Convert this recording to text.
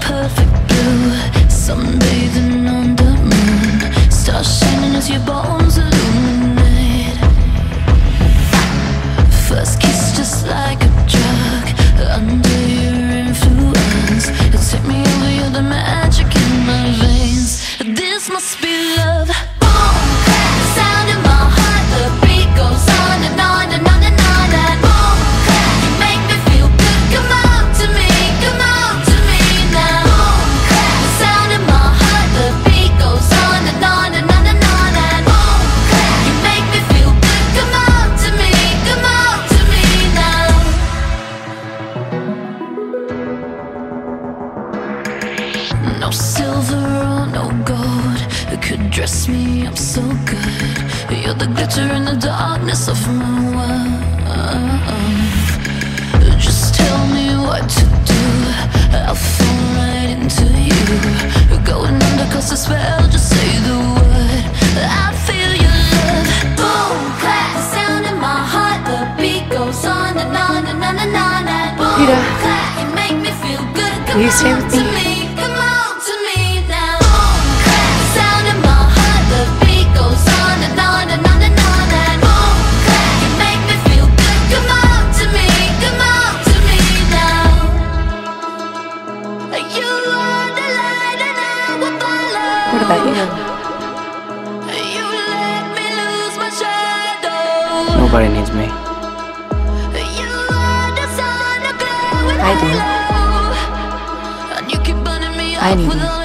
Perfect blue. Moon. Shining as your bones illuminate. First kiss just like a drug. Under your influence. You take me over, the magic in my veins. This must be dress me up so good. You're the glitter in the darkness of my world. Just tell me what to do. I'll fall right into you. You're Going under cause the spell, just say the word. I feel your love. Boom, clap, the sound in my heart. The beat goes on and on and on and on. And boom, clap, you make me feel good. Come you on to me? What about you? You let me lose my shadow. Nobody needs me. You are the sun, I do. And you keep me I need you. all